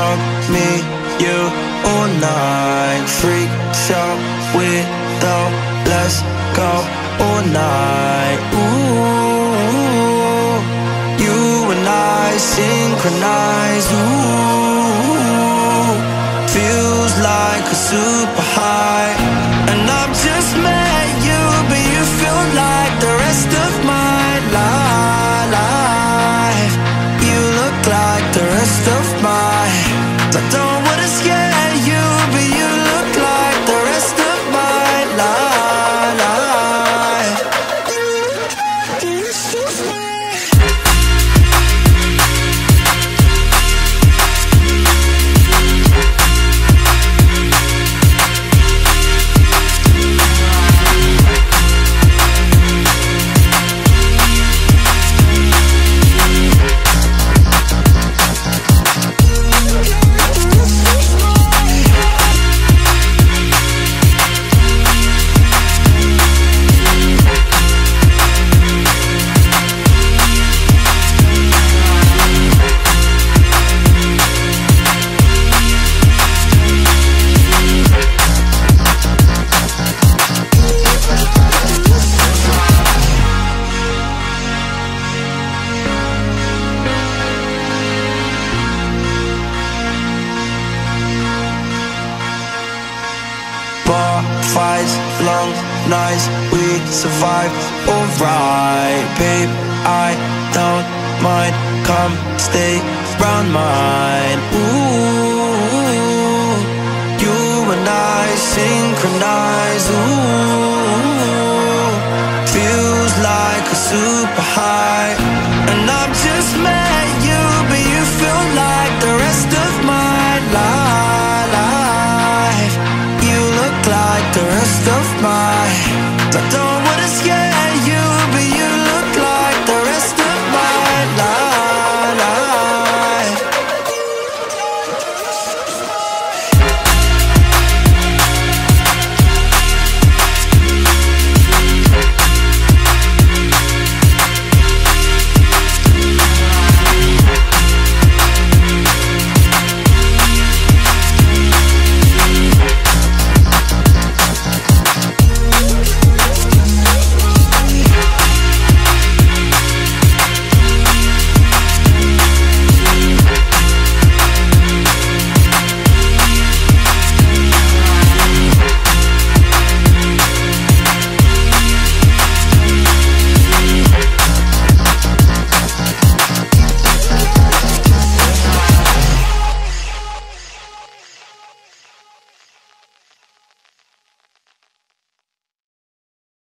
drunk, me, you, all night. Freak show without, let's go all night. Ooh, you and I synchronize. Ooh, feels like a super high. And I'm just Fights, long nights, we survive alright, babe. I don't mind, come stay round mine. Ooh, you and I synchronize. Ooh, feels like a super high. I don't wanna scare